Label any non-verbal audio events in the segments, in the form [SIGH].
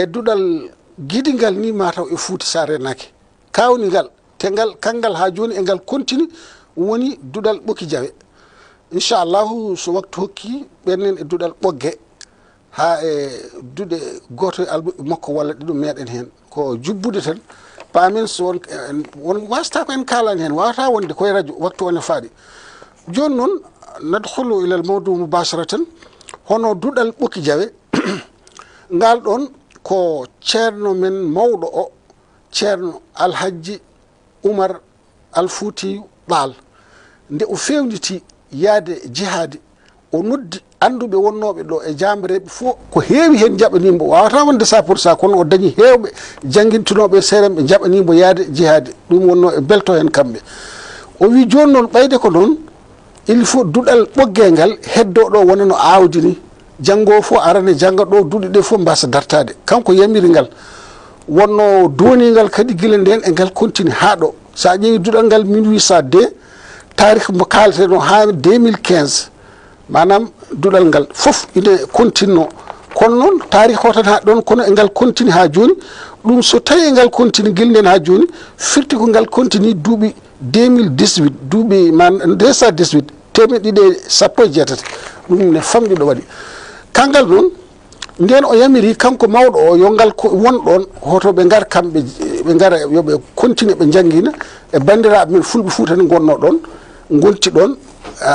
e duɗal guidingal ni mataw e fuuti sa renaki kawnigal te ngal kangal ha joni e ngal continue woni duɗal ɓoki jawe. Inchallahu so waktu hokki ɓennen e duɗal ɓogge ha e duɗe goto e albu makko walla ɗiɗo meɗen hen ko jubbude tan paamen won e, won wasta ko en kalani hen wawata wonde koye radio waktu one faaɗi. Joni noon nadhulu ilal mawdu mubasara tan hono duɗal ɓoki jawe. [COUGHS] Ngal ɗon ko ceerno men mawɗo o ceerno alhajji oumar alfoutiyu ɓaal nde o fewnditi yaade jihaadi o noddi annduɓe wonnoɓe ɗo e jamreɓe fof ko heewi hen jaɓanimo wawata wonde sa pour cent kono o dañi hewɓe jangguintunoɓe e seremɓe jaɓanimo yaade jihaade ɗum wonno e belto hen kamɓe. O wi joni noon ɓayde ko noon il faut duɗal ɓoggel ngal heddo ɗo wona no awdi ni. janggo fof arane jangga ɗo duuɗi ɗe fof mbasa dartade kanko yamiri ngal wonno donigal kadi guila nden e ngal continue ha ɗo. Sa ƴeewi duɗal ngal 1802 tarih mo kaleteno ha 2015 manam duɗal ngal fof ine continno kono noon tarih o tan ha ɗon kono e ngal continue ha joni ɗum so tawi e ngal continue guila nden ha joni firti ko ngal continue duuɓi 2018 duuɓi man 218 temeɗe ɗiɗi e sappo e jeetati. Ɗum ne famɗi ɗo waɗi. kangal noon nden o yamiri kanko mawɗo o yo ngal wonɗon hoto ɓe gar kamɓe ɓe gara yoɓe continue ɓe jangguina e bandiraɓe men fulɓe fuu tan gonno ɗon gonti ɗon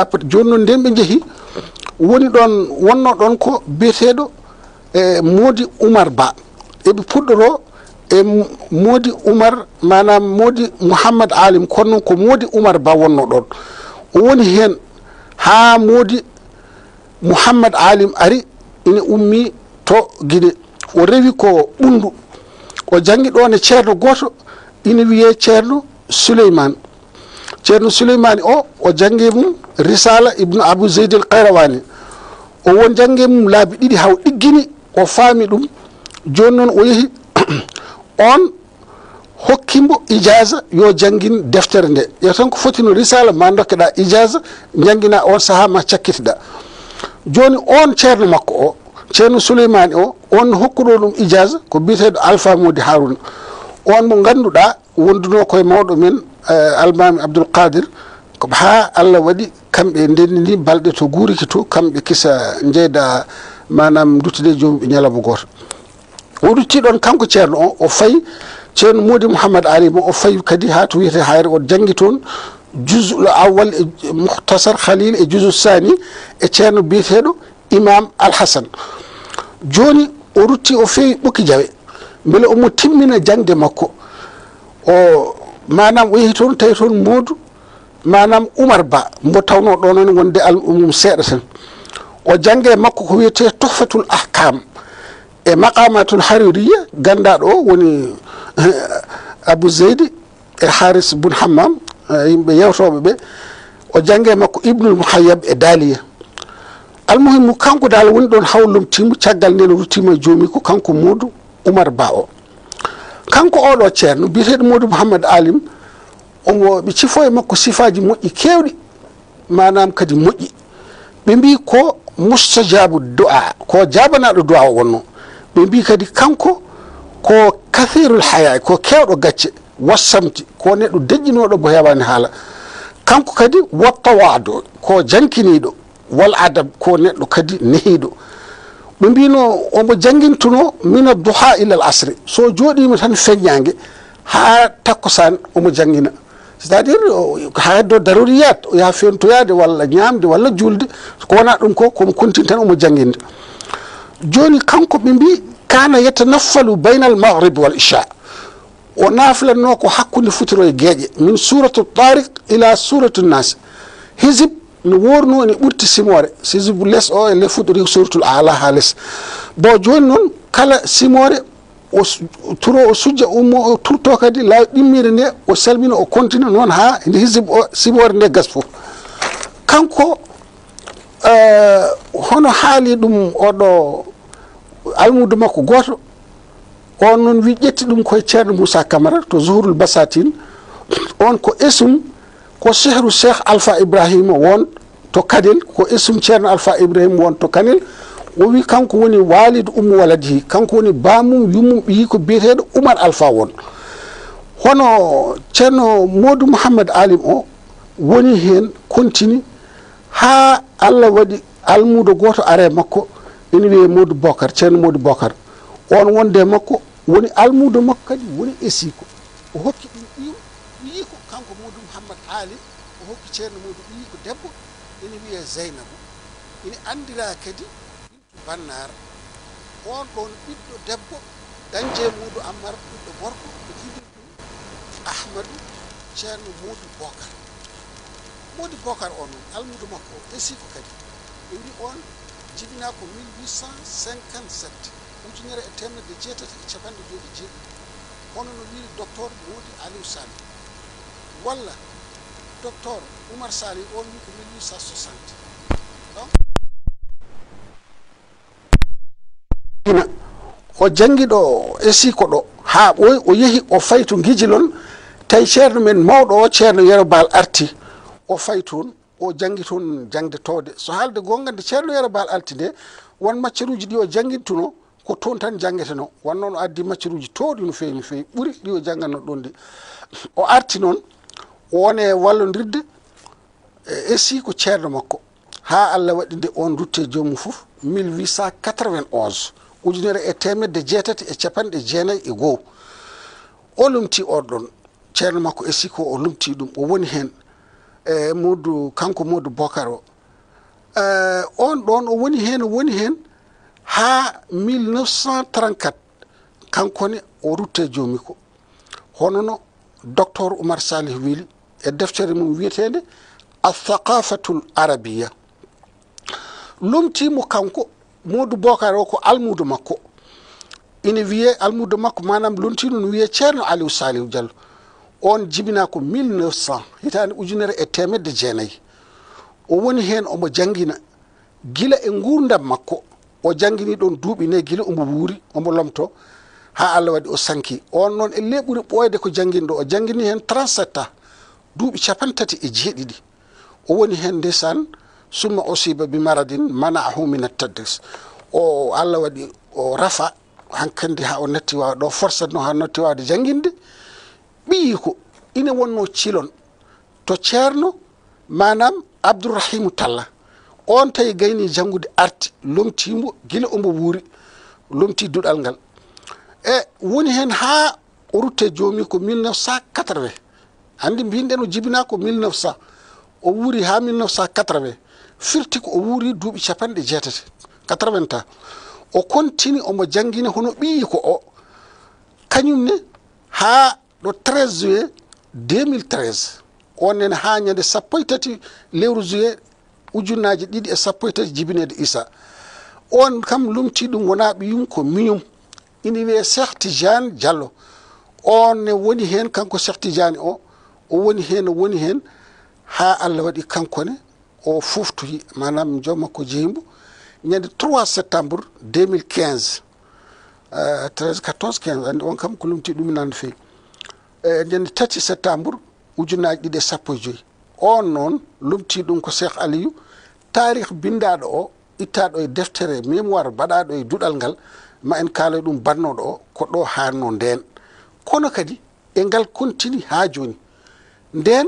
après joni noon nden ɓe jeehi woni ɗon wonno ɗon ko biyeteɗo e moodi oumar ba. Eɓe puɗɗoro e moodi oumar manam moodi mouhammad alim kono noon ko moodi oumar ba wonno ɗon o woni hen ha moodi mouhammad alim ari ina ummi to guine o rewi ko ɓundu. O jangi ɗon e ceerno goto ina wiye ceerno souleymane ceerno souleymani o o jangge mum risala ibnu abou zeyd el qayrawani. O won jangge mum laabi ɗiɗi haw ɗiggini o faami ɗum. Joni noon o yeehi [CLEARS THROAT] on hokkimo ijasa yo jangin deftere nde. Ƴew tan ko fotino risala ma dokkeɗa ijasa jangguina on saaha ma cakkitiɗa joni on ceerno makko o ceerno souleymani o on hokkuɗo ɗum ijase ko biyeteɗo alpha modi haruna. On mo ganduɗa wonduno koye mawɗo men eh, almami abdoul ko ha allah waɗi kamɓe ndendini balɗe to guuriki to kamɓe kisa jeyda manam duttude e joomi ɓe ñalabo goto o rutti ɗon kanko ceerno o o fayi ceerno modi mouhammad ari o fayi kadi ha to wiyete hayre o janggi toon jusl awal e muhtasar khalil e jusu sani e ceerno biyeteɗo imam alhasan joni o rutti o fewi ɓoki jawe. Beele omo timmina jangde makko. O manam o yehi toon tawi toon moodu manam oumar ba mbo tawno ɗon on wonde al umum seeɗa tan. O jangge makko ko wiyete tohfatul ahkam. E maqamatul haririya gandaɗo o woni eh, abou zeydi e haris bun hammam e yimɓe yewtoɓe ɓe o jangge e makko ibnul mouhayyab e daliya. Almuhimu kanko dal woni ɗon hawlumtima caggal nden ruttima e joomi ko kanko modou oumar ba o. Kanko oɗo ceerno biyeteɗo modou mouhammad alim omo ɓe cifo e makko sifaji moƴƴi kewɗi manam kadi moƴƴi. Ɓe mbi ko mustajabu do'a ko jabanaɗo do'a o wonno. Ɓe mbi kadi kanko ko kathirul haya ko kewɗo gacce. wassamti ko neɗɗo deƴƴinoɗo mo heewani haala. Kanko kadi wottawado ko jankiniɗo wal adab ko neɗɗo kadi nehiɗo ɓe mbino omo jangintuno mina duha ilal asri. So joɗima tan feññague ha takkosan omo jangguina c' est à dire ha heddo daroriyat o yaha fentoyade walla ñamde walla julde ko wona ɗum ko komo continue tan omo jangguinde joni kanko ɓe mbi kana yetanaffalu baynal maghrib wal icha o naflanno ko hakkude futuro e gueeƴe min suratu tarik ila suratu nas hisib no worno ene ɓurti simore hisibu less o e le fuɗɗori suratul ala ha less bon joni noon kala simore o turo o sujja ummo o turto kadi laawi ɗimmire nde o salmina o continue noon ha nde hisib o simore nde gas fof kanko eh, hono haali ɗum oɗo almudu makko goto on noon wi ƴetti ɗum koye ceerno moussa camara to zohrul basatine on ko esum ko chehru cheikh alpha ibrahima won to kanen ko esum ceerno alpha ibrahima won to kanel. O wi kanko woni walid ummu waladihi kanko woni bamum yummum ɓiyi ko biyeteɗo oumar alpha won. Hono ceerno modou mouhammad alim o woni hen kontini ha allah waɗi almudo goto are makko ene wiye modou bocar ceerno modou bocar on wonde makko woni almudo makko kadi woni esiko o hokki ɗum ƴiw ɓiyi ko kanko muɗum hammad aali o hokki ceerno muɗum ɓiyi ko debbo ene wiye zeynabou ine andira kadi bintu bannar on ɗon ɓiɗɗo debbo dañde muɗum ammar ɓiɗɗo gorko ɓe jibini ɗum ahmadou ceerno mudu bocar modi bocar o noon almudo makko o esiko kadi. Ɓe wi on jibina ko 1857 ujunere e temedde jeetati e capanɗe joyi e jeeɗiɗi. Hono no wiri docteur moodi aliou sali walla docteur oumar sali on wi ko 1860 donc o janngiɗo e siko ɗo ha ɓoy o yeehi o fayi to gijilol tawi ceerno men mawɗo o ceerno yero bal arti o fayi toon o janngi toon jangde towde. So haalde gonga nde ceerno yero bal arti nde won maccaruji ɗi o janggintuno ko toon tan janggeteno wannoon o addi maccaruji towɗi no fewi no fewi ɓuuri ɗi o janggatno ɗon de o arti noon wone wallodirde e, e si ko ceerno makko. Ha allah waɗi nde on rutte joomum fof 1891 ujunere e temedde jeetati e capanɗe jeenayyi e goho o lumti oɗon ceerno makko esi ko o lumti ɗum o woni hen e modou kanko modou bocar o. E, on ɗon o woni hen o woni hen ha 1934 kankone o rutte joomi ko. Honono docteur oumar salih wili e deftere mum wiyetede athaqafatul arabia lumtimo kanko modou bocar o ko almudo makko. Ina wiye almudo makko manam lontino no wiye ceerno aliou salihu diallo. On jibina ko 1900 hitande ujunere e temedde jeenayyi o woni hen omo jangina gila e gurdam makko. o jangguini ɗon duuɓi nayi gila omo wuuri omo lomto ha allah waɗi o sanki. On noon elle ɓuuri ɓoyde ko jangginiɗo o jangguini hen 37 ans duuɓi capantati e jeeɗiɗi. O woni hen ndesan summa osiba bi maradin manahu min tadris o allah waɗi o rafa hankkandi ha o natti wawa ɗo forsatno ha natti wawde jangguinde ɓiyi ko ina wonno cilon. To ceerno manam abdourahimu talla. on tawi gayni janggude arti lomtimo guila omo wuuri lomti duɗal ngal. E woni hen ha o rutte joomi ko 1980 hande mbinɗen o jibina ko 1900 o wuuri ha 1980 firti ko o wuuri duuɓi capanɗe jeetati 80 ta o kontini omo jangguina hono ɓiyi ko o. Kañumne ha ɗo 13 juillet 2013 on en ha ñande sappo e tati lewru juillet ujunnaji ɗiɗi e sappo e tati jibinede issa on kam lumti ɗum wona ɓiyum ko miñum. Ina wiye cheikh tijane diallo. On ne woni hen kanko cheikh tijane o. O woni hen o woni hen ha allah waɗi kankone o foftoyi manam jomakko jeyimbo ñande 3 septembre 2015 uh, 13 14 15 andi on kam ko lumti ɗum ɗuminani fewi e ñande tati septembre ujunnaji ɗiɗi e sappo e joyyi on noon lumti ɗum ko cheikh aliyu tarih bindaɗo o ittaɗo e deftere mémoire mbaɗaɗo e duɗal ngal ma en kaaloy ɗum bannoɗo o ko ɗo hanno nden kono kadi e ngal contini ha joni nden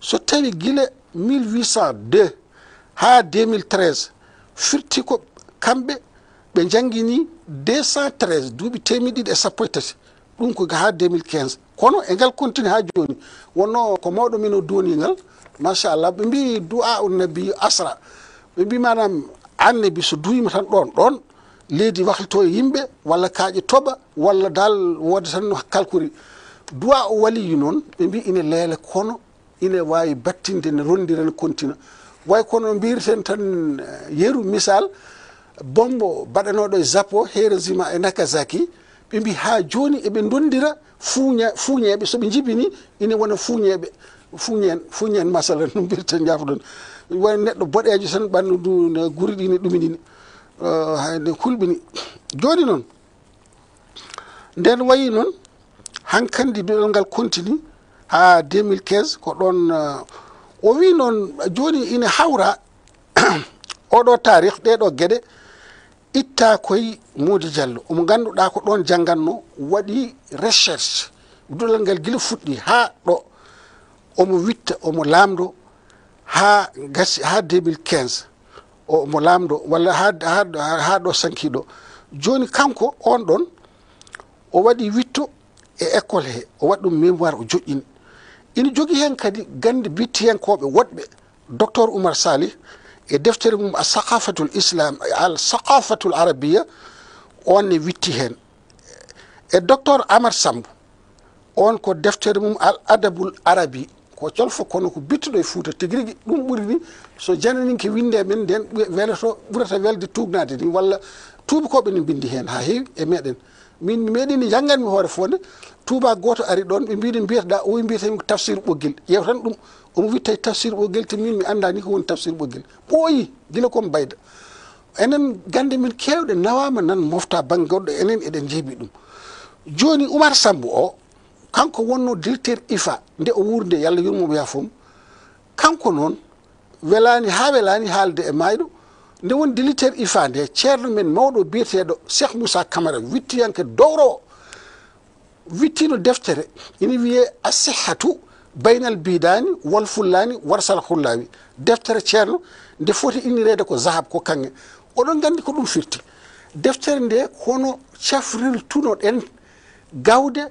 so tawi guila 1802 ha 2013 firti ko kamɓe ɓe jangguini 213 duuɓi temedɗiɗi e sappo e tati. Ɗum ko ha 2015 kono e ngal continue ha joni. Wonno ko mawɗo min o donigal machallah ɓe mbi du'a u nabi asra. Ɓe mbi manam annabi so duwima tan ɗon ɗon leydi wahlito e yimɓe walla kaaƴe toɓa walla dal wooda tan no kalkuri. Duwa o waliyi noon ɓe mbi ine leele kono ine wawi battinde ne rondira ne kontina way kono mbiriten tan eh, yeru misal bombo baɗanoɗo e jappo hiroshima e nakasaki ɓe mbi ha joni eɓe dondira fuuña fuuñeeɓe. Soɓe jibini ina wona fuuñeeɓe fuñen fuñen masala no mbirten jaafoɗon way neɗɗo boɗejo tan ɓanndu ndu no guri ɗi ne ɗuminini uh, hayde hulɓini. Joni noon nden wayi noon hankkandi duɗel ngal continue ha 2015 ko ɗon uh, o wi noon joni ina hawra [COUGHS] oɗo tarih ɗeɗo gueɗe itta koye muudi diallo. Omo ganduɗa ko ɗon jangganno waɗi recherche. Dulal ngal guila fuɗɗi ha ɗo. Omo witta omo lamdo ha gasi ha 2015 omo lamdo walla ha ha ɗo sankiɗo joni kanko on ɗon o waɗi witto e école he. O waɗi ɗum mémoire o joƴƴini ina jogui hen kadi gande bittiyankoɓe woɗɓe. Docteur oumar salih e deftere mum asaqafatul islam al saqafatul arabia on ne witti hen. E docteur amar sambo on ko deftere mum al adabul arabi ko colfo kono ko bittuɗo e fuuta tigui rigui ɗum ɓuri ni so jananinke winde men nden weleto ɓurata welde tugnade ni walla tubakoɓe ne bindi hen ha heewi e meɗen. Min mi meeɗini jangganmi hoore fonde tuba goto ari ɗon ɓe mbino mbiyataɗa oyi mbiyatami ko tafsir ɓoggil ƴeew tan ɗum omo wi tawi tafsir ɓoggel te min mi anndani ko woni tafsir ɓoggel. Ɓooyi gila kom bayda enen gande min kewɗe nawama nan mofta banggue goɗɗo enen eɗen jeebi ɗum. Joni oumar sambo o kanko wonno directeur ifa nde o wurde yallah yurmomo yafom kanko noon welani ha welani haalde e mayɗo nde woni directeur ifa nde ceerno men mawɗo biyeteɗo cheikh moussa camara wittiyanke dowro o. Wittino deftere ina wiye asihatu baynal bidani wol fullani warsal hullawi deftere ceerno nde foti innirede ko zahab ko kanŋe oɗon gandi ko ɗum firti. Deftere nde hono cafrirtunoɗen gawde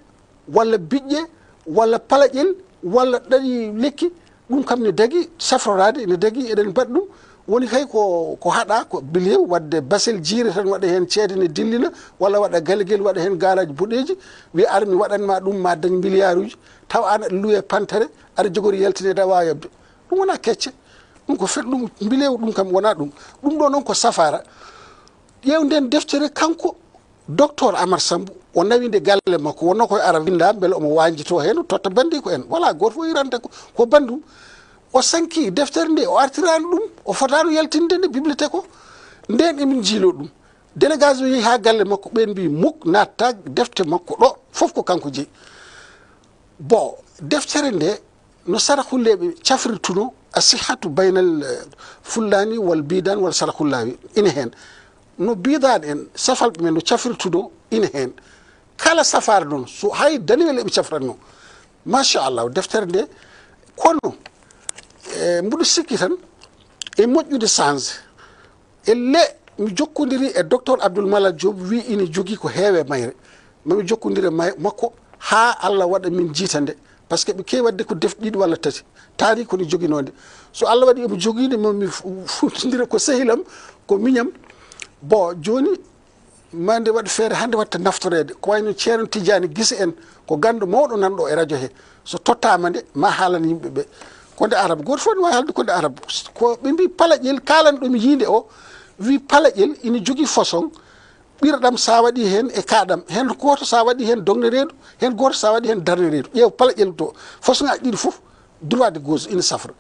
walla biƴƴe walla palaƴel walla ɗaɗi lekki ɗum kam ne dagui safrorade ne dagui eɗen mbaɗi ɗum. woni kay ko ko haɗa ko bilie wadde basel jiire tan waɗa hen ceede ne dillina walla waɗa galguel waɗa hen galaji boɗeji wiya ar mi waɗanma ɗum ma dañ milliard uji. Taw an aɗa luwe pantere aɗa jogori yaltinede a wawi yobde. Ɗum wona kecce. Ɗum ko fet ɗum bilew ɗum kam wona ɗum. Ɗum ɗo noon ko safara. Ƴeew nden deftere kanko docteur amar sambou o nawide galle makko wonno koye ara winda beele omo wanjito hen totta bandi ko en. Voilà goto fof irante ko bandum. o sanki deftere nde o artirani ɗum o fotano yaltinde nde bibliothéque o nden emin jiilo ɗum. Délégation yeehi ha galle makko ɓen mbi muk natta defte makko ɗo foof ko kanko jeeyi bon deftere nde no sarahulleɓe cafrirtuno a sihatu baynal eh, fullani wal bidan wal sarahullawi ina hen no bidan en safalɓe men no cafrirtuno ina hen kala safare noon so hay daniwel eɓe cafratno machallah deftere nde kono e mbuɗo sikki tan e moƴƴude change elle mi jokkodiri e docteur abdoul mala diob wi ina jogui ko heewe e mayre. Mami jokkodiri e makko ha allah waɗa min jiita nde par ce que ɓe kewi wadde ko def ɗiɗi walla tati. Taari kono joguinode so allah waɗi omo joguide mami futodira ko sehilam ko miñam. Bon joni mande waɗa feere hande watta naftorede ko wayno ceerno tidiani guisa en ko gando mawɗo nanɗo e radio he. So tottama nde ma haalan yimɓeɓe. konde arabe goto fof ne wawi halde konde arabe ko ɓe mbi palaƴel kalano ɗomi yiide o wi palaƴel ina jogui façon ɓirɗam sa waɗi hen e kaɗam hen goto sa waɗi hen dogne reedu hen goto sa waɗi hen darde reedu ƴeew palaƴel to. Façon ngaji ɗiɗi foof droit de gauche ina safra.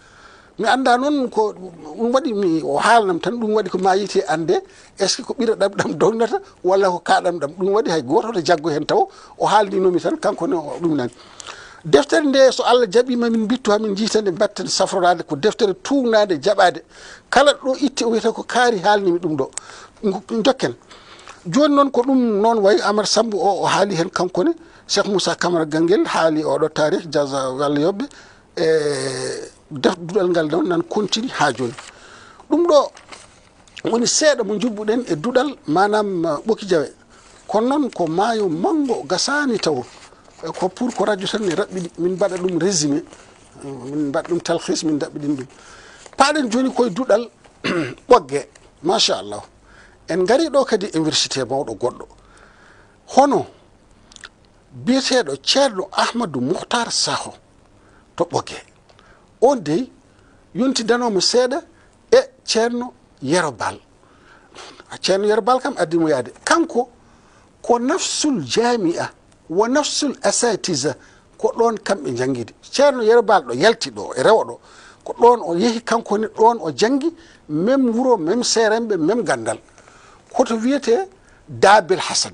Mi anda noon ko ɗum waɗi mi o haalnam tan ɗum waɗi ko ma yiti ande est ce que ko ɓiraɗam ɗam dognata walla ko kaɗam ɗam. Ɗum waɗi hay goto to jaggo hen taw o haalninomi tan kanko ne ɗum nani. Deftere nde so allah jaɓima min bittu hamin jiitande batten safrorade ko deftere tugnade jaɓade. Kala ɗo itti o wiyata ko kaari haalnimi ɗum ɗo. Jokken joni noon ko ɗum noon wayi amar sambo o o haali hen kankone cheikh moussa camara ganguel haali oɗo tarih jasa allah yoɓɓe e def duɗal ngal noon nan continue ha joni ɗum ɗo woni seeɗa mo jubbuɗen e duɗal manam ɓoki jawe. Kono noon ko maayo mango gasani taw E ko pour ko radio tan ne raɓɓiɗi min mbaɗa ɗum résumé min mbaɗa ɗum talhis min daɓɓiɗin ɗum. Paɗen joni koye duɗal [CLEARS THROAT] ɓogge machallah en gari ɗo kadi e université mawɗo goɗɗo. Hono biyeteɗo ceerno ahmadou mouhtar saho to ɓogge. On dey yontidanoma seeɗa e ceerno yero bal ceerno yero bal kam addimo yaade. Kanko ko nafsul jami'a wo nafsul asatisa ko ɗon kamɓe jangguide ceerno yerbal ɗo yalti ɗo e rewo ɗo. Ko ɗon o yeehi kankone ɗon o jangi même wuuro même seremɓe même gandal. Koto wiyete dabel hasan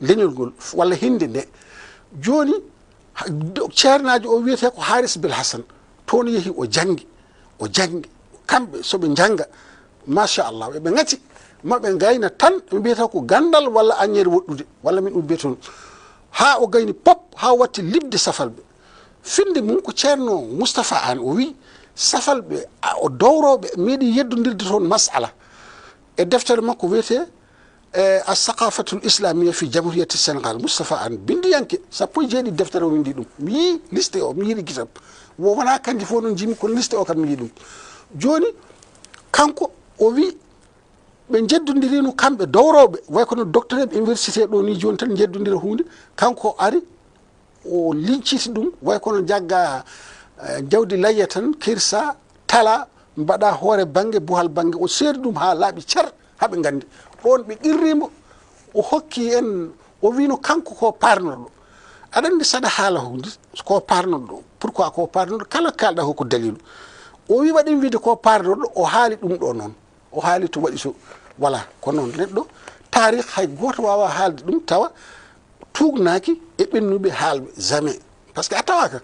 leñol ngol walla hinde nde. Joni ceernaji o wiyete ko haris bel hasan toon yeehi o jangi o jangi. Kamɓe soɓe janga machallah eɓe gati maɓe gayna tan ɓe mbiyata ko gandal walla añere woɗɗude walla min ɗum mbiyata ha o gayni pop ha watti libde safalɓe. Finde mum ko ceerno moustapha an o wi safalɓe o dowroɓe meeɗi yeddodirde toon masala. E deftere makko wiyete e a saqafatul islamia fi jamhuriyati sénégal moustapha an bindiyanke sappo e jeeɗi deftere o windi ɗum. Mi yi liste o mi yiɗi guitam wo wona kanke fof noon jimi kono liste o kam mi yi ɗum. Joni kanko o wi ɓe jeddodirino kamɓe dowroɓe way kono docteur eɓe université ɗo ni joni tan jeddodira hunde kanko ari o linciti ɗum. Way kono jagga eh, jawdi layya tan kirsa tala mbaɗa hoore banggue buhal banggue o seedi ɗum ha laaɓi cer haaɓe gandi on ɓe qirrimo o hokki en o wino kanko ko parnoɗo aɗa andi saɗa haala hunde ko parnoɗo pourquoi ko parnoɗo kala kalɗa ko ko dalilu. O wi waɗi wiide ko parnoɗo o haali ɗum ɗo noon. O haali to waɗi so. voilà ko noon neɗɗo. Tarih hay goto wawa haalde ɗum tawa tugnaki e ɓennuɓe haalɓe jamais. Par ce que a tawaka